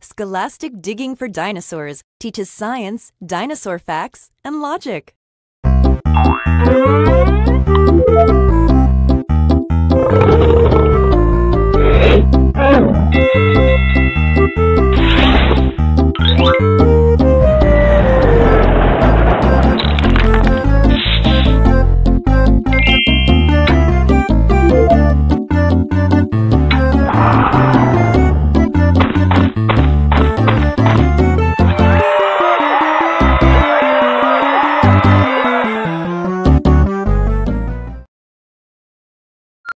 Scholastic Digging for Dinosaurs teaches science, dinosaur facts, and logic.